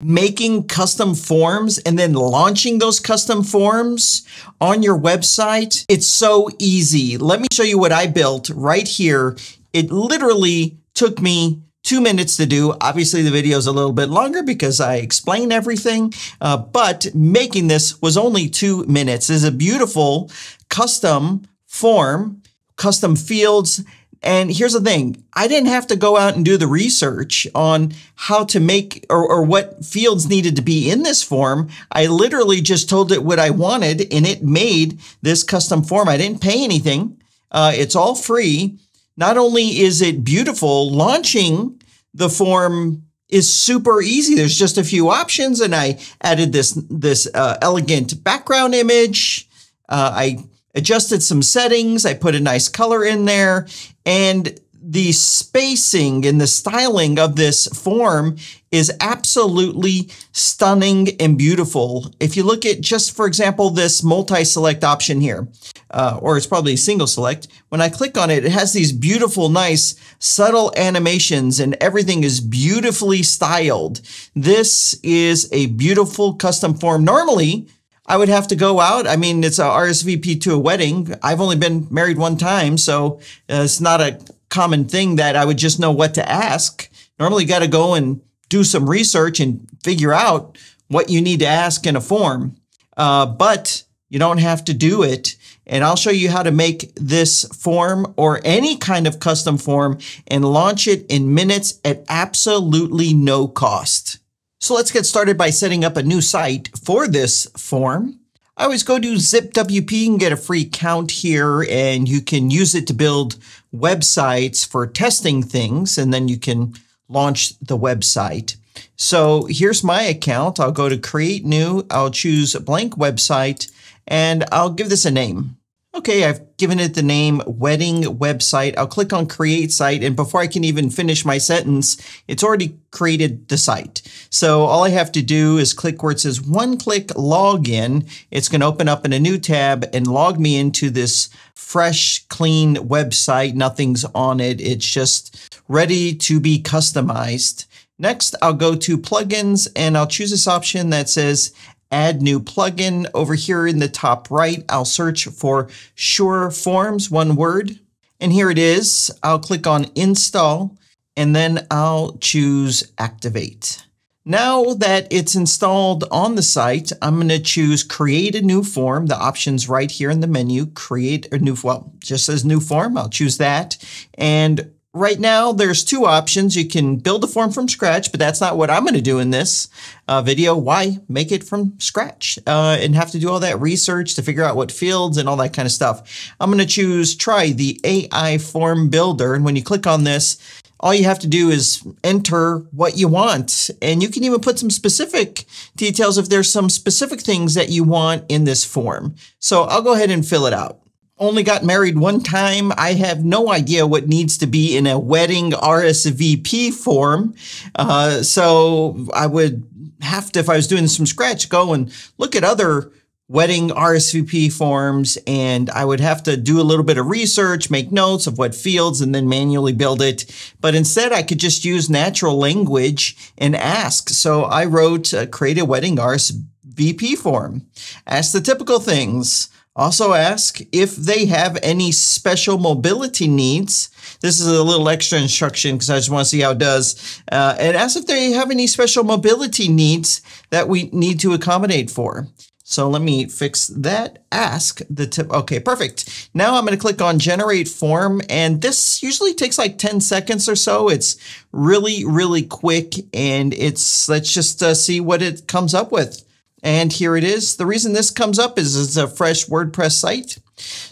making custom forms and then launching those custom forms on your website. It's so easy. Let me show you what I built right here. It literally took me two minutes to do. Obviously, the video is a little bit longer because I explain everything, uh, but making this was only two minutes. This is a beautiful custom form, custom fields, and here's the thing. I didn't have to go out and do the research on how to make or, or, what fields needed to be in this form. I literally just told it what I wanted and it made this custom form. I didn't pay anything. Uh, it's all free. Not only is it beautiful, launching the form is super easy. There's just a few options and I added this, this uh, elegant background image. Uh, I adjusted some settings. I put a nice color in there and the spacing and the styling of this form is absolutely stunning and beautiful. If you look at just, for example, this multi-select option here, uh, or it's probably single select, when I click on it, it has these beautiful, nice, subtle animations and everything is beautifully styled. This is a beautiful custom form. Normally, I would have to go out. I mean, it's a RSVP to a wedding. I've only been married one time, so uh, it's not a common thing that I would just know what to ask. Normally, you got to go and do some research and figure out what you need to ask in a form. Uh, but you don't have to do it. And I'll show you how to make this form or any kind of custom form and launch it in minutes at absolutely no cost. So let's get started by setting up a new site for this form. I always go to ZipWP and get a free account here and you can use it to build websites for testing things and then you can launch the website. So here's my account. I'll go to create new. I'll choose blank website and I'll give this a name. Okay, I've given it the name wedding website. I'll click on create site and before I can even finish my sentence, it's already created the site. So all I have to do is click where it says one click login. It's going to open up in a new tab and log me into this fresh, clean website. Nothing's on it. It's just ready to be customized. Next, I'll go to plugins and I'll choose this option that says add new plugin. Over here in the top right, I'll search for SureForms, one word. And here it is. I'll click on install and then I'll choose activate. Now that it's installed on the site, I'm going to choose create a new form. The options right here in the menu, create a new, well, just says new form. I'll choose that. And Right now, there's two options. You can build a form from scratch, but that's not what I'm going to do in this uh, video. Why make it from scratch uh, and have to do all that research to figure out what fields and all that kind of stuff? I'm going to choose try the AI form builder. And when you click on this, all you have to do is enter what you want. And you can even put some specific details if there's some specific things that you want in this form. So I'll go ahead and fill it out only got married one time. I have no idea what needs to be in a wedding RSVP form. Uh, so I would have to, if I was doing this from scratch, go and look at other wedding RSVP forms and I would have to do a little bit of research, make notes of what fields and then manually build it. But instead I could just use natural language and ask. So I wrote uh, create a wedding RSVP form. Ask the typical things. Also ask if they have any special mobility needs. This is a little extra instruction because I just want to see how it does. Uh, and ask if they have any special mobility needs that we need to accommodate for. So let me fix that. Ask the tip. Okay, perfect. Now I'm going to click on generate form and this usually takes like 10 seconds or so. It's really, really quick and it's, let's just uh, see what it comes up with. And here it is. The reason this comes up is it's a fresh WordPress site.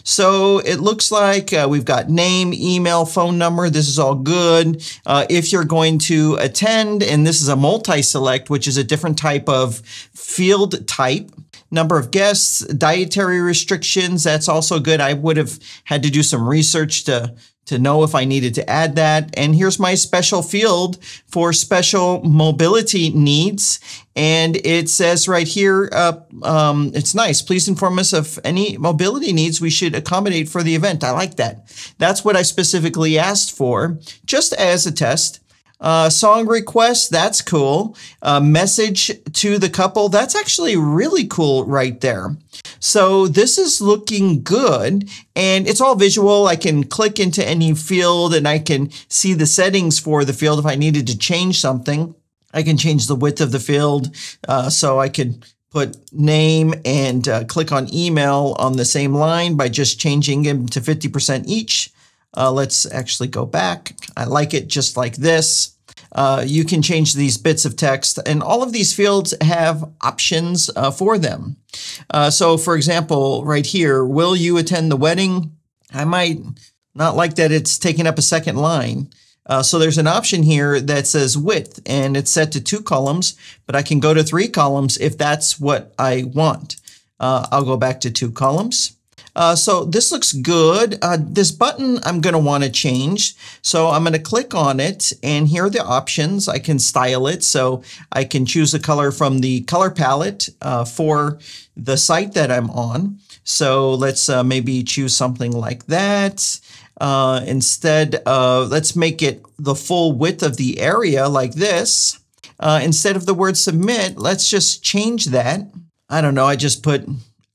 So it looks like uh, we've got name, email, phone number. This is all good. Uh, if you're going to attend, and this is a multi-select, which is a different type of field type, number of guests, dietary restrictions. That's also good. I would have had to do some research to to know if I needed to add that. And here's my special field for special mobility needs. And it says right here, uh, um, it's nice. Please inform us of any mobility needs we should accommodate for the event. I like that. That's what I specifically asked for, just as a test. Uh, song request, that's cool. Uh, message to the couple, that's actually really cool right there. So this is looking good and it's all visual. I can click into any field and I can see the settings for the field if I needed to change something. I can change the width of the field uh, so I could put name and uh, click on email on the same line by just changing them to 50% each. Uh, let's actually go back. I like it just like this. Uh, you can change these bits of text and all of these fields have options uh, for them. Uh, so for example, right here, will you attend the wedding? I might not like that it's taking up a second line. Uh, so there's an option here that says width and it's set to two columns, but I can go to three columns if that's what I want. Uh, I'll go back to two columns. Uh, so this looks good. Uh, this button I'm going to want to change. So I'm going to click on it and here are the options. I can style it. So I can choose a color from the color palette uh, for the site that I'm on. So let's uh, maybe choose something like that. Uh, instead of, let's make it the full width of the area like this. Uh, instead of the word submit, let's just change that. I don't know. I just put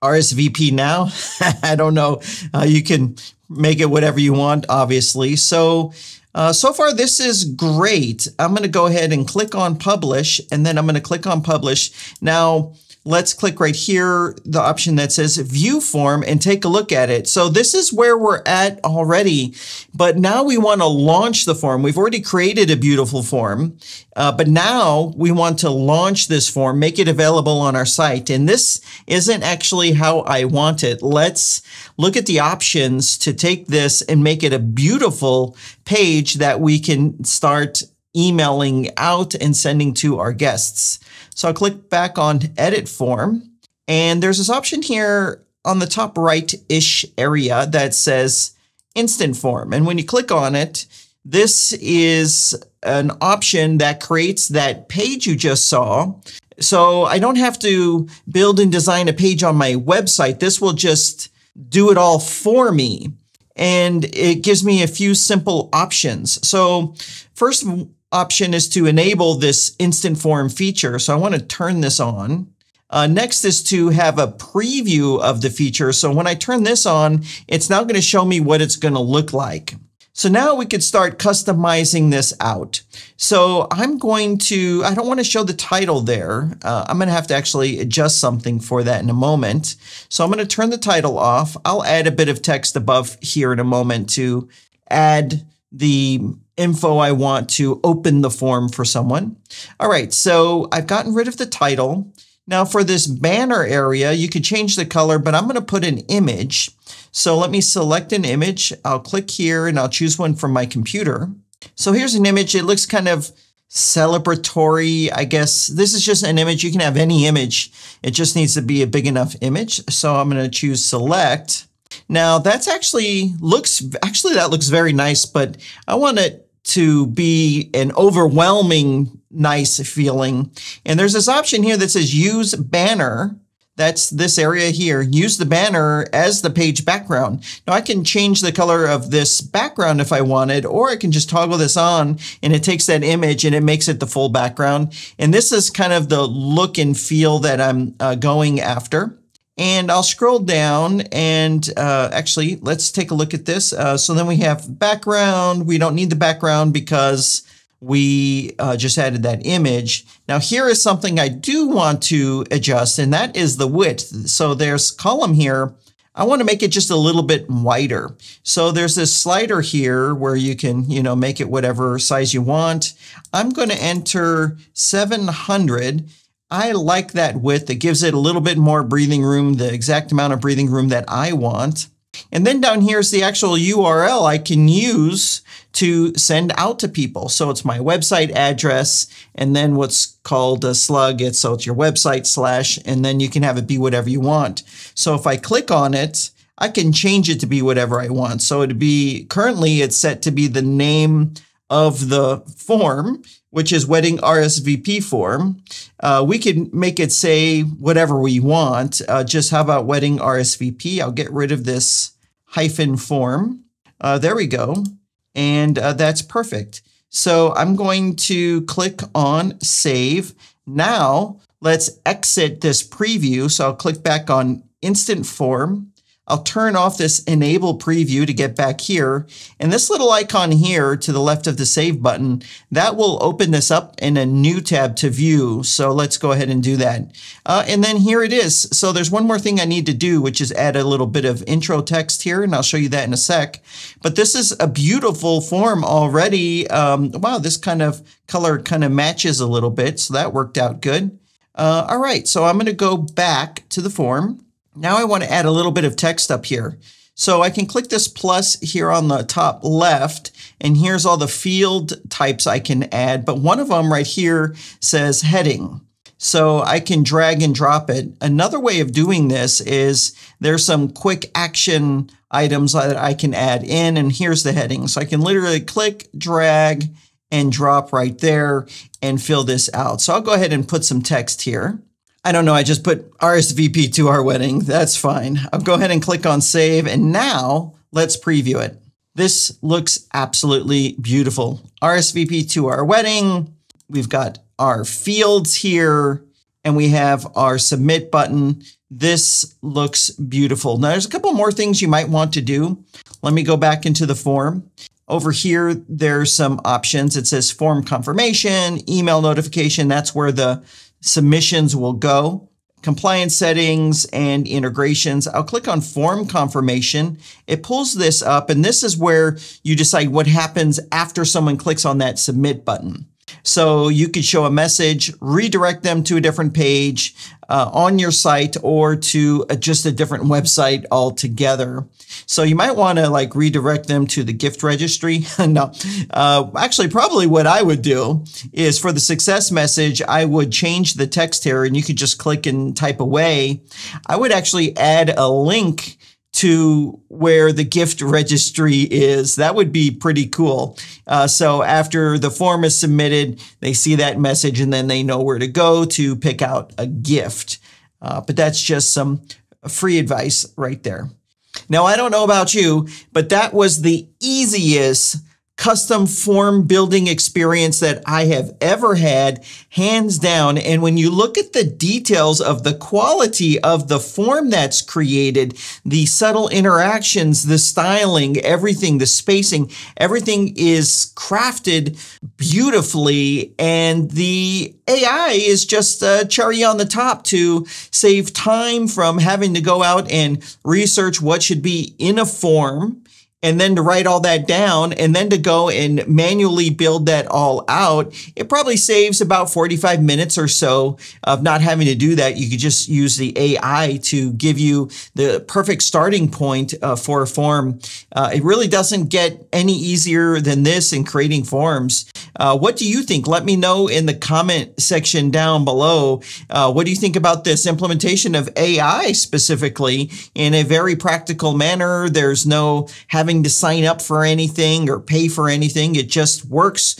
RSVP now. I don't know. Uh, you can make it whatever you want, obviously. So, uh, so far this is great. I'm going to go ahead and click on publish and then I'm going to click on publish. Now, let's click right here, the option that says view form and take a look at it. So this is where we're at already, but now we want to launch the form. We've already created a beautiful form, uh, but now we want to launch this form, make it available on our site. And this isn't actually how I want it. Let's look at the options to take this and make it a beautiful page that we can start emailing out and sending to our guests. So I'll click back on edit form and there's this option here on the top right-ish area that says instant form. And when you click on it, this is an option that creates that page you just saw. So I don't have to build and design a page on my website. This will just do it all for me. And it gives me a few simple options. So first option is to enable this instant form feature. So I want to turn this on. Uh, next is to have a preview of the feature. So when I turn this on, it's now going to show me what it's going to look like. So now we could start customizing this out. So I'm going to, I don't want to show the title there. Uh, I'm going to have to actually adjust something for that in a moment. So I'm going to turn the title off. I'll add a bit of text above here in a moment to add the info I want to open the form for someone. All right, so I've gotten rid of the title. Now for this banner area, you could change the color, but I'm going to put an image. So let me select an image. I'll click here and I'll choose one from my computer. So here's an image. It looks kind of celebratory, I guess. This is just an image. You can have any image. It just needs to be a big enough image. So I'm going to choose select. Now that's actually looks, actually that looks very nice, but I want it to be an overwhelming nice feeling. And there's this option here that says use banner. That's this area here. Use the banner as the page background. Now I can change the color of this background if I wanted, or I can just toggle this on and it takes that image and it makes it the full background. And this is kind of the look and feel that I'm uh, going after. And I'll scroll down and uh, actually, let's take a look at this. Uh, so then we have background. We don't need the background because we uh, just added that image. Now here is something I do want to adjust and that is the width. So there's column here. I want to make it just a little bit wider. So there's this slider here where you can, you know, make it whatever size you want. I'm going to enter 700 I like that width. It gives it a little bit more breathing room, the exact amount of breathing room that I want. And then down here is the actual URL I can use to send out to people. So it's my website address and then what's called a slug. It's so it's your website slash, and then you can have it be whatever you want. So if I click on it, I can change it to be whatever I want. So it'd be currently it's set to be the name of the form, which is wedding RSVP form. Uh, we can make it say whatever we want. Uh, just how about wedding RSVP? I'll get rid of this hyphen form. Uh, there we go. And uh, that's perfect. So I'm going to click on save. Now let's exit this preview. So I'll click back on instant form. I'll turn off this enable preview to get back here. And this little icon here to the left of the save button, that will open this up in a new tab to view. So let's go ahead and do that. Uh, and then here it is. So there's one more thing I need to do, which is add a little bit of intro text here, and I'll show you that in a sec. But this is a beautiful form already. Um, wow, this kind of color kind of matches a little bit. So that worked out good. Uh, all right, so I'm going to go back to the form. Now I want to add a little bit of text up here. So I can click this plus here on the top left, and here's all the field types I can add. But one of them right here says heading. So I can drag and drop it. Another way of doing this is there's some quick action items that I can add in, and here's the heading. So I can literally click, drag, and drop right there and fill this out. So I'll go ahead and put some text here. I don't know. I just put RSVP to our wedding. That's fine. I'll go ahead and click on save. And now let's preview it. This looks absolutely beautiful. RSVP to our wedding. We've got our fields here and we have our submit button. This looks beautiful. Now there's a couple more things you might want to do. Let me go back into the form. Over here, there's some options. It says form confirmation, email notification. That's where the submissions will go, compliance settings and integrations. I'll click on form confirmation. It pulls this up and this is where you decide what happens after someone clicks on that submit button. So you could show a message, redirect them to a different page uh, on your site or to a, just a different website altogether. So you might want to like redirect them to the gift registry. no, uh, actually, probably what I would do is for the success message, I would change the text here and you could just click and type away. I would actually add a link to where the gift registry is. That would be pretty cool. Uh, so after the form is submitted, they see that message and then they know where to go to pick out a gift. Uh, but that's just some free advice right there. Now, I don't know about you, but that was the easiest custom form building experience that I have ever had, hands down. And when you look at the details of the quality of the form that's created, the subtle interactions, the styling, everything, the spacing, everything is crafted beautifully. And the AI is just a cherry on the top to save time from having to go out and research what should be in a form and then to write all that down and then to go and manually build that all out, it probably saves about 45 minutes or so of not having to do that. You could just use the AI to give you the perfect starting point uh, for a form. Uh, it really doesn't get any easier than this in creating forms. Uh, what do you think? Let me know in the comment section down below. Uh, what do you think about this implementation of AI specifically in a very practical manner? There's no having to sign up for anything or pay for anything. It just works.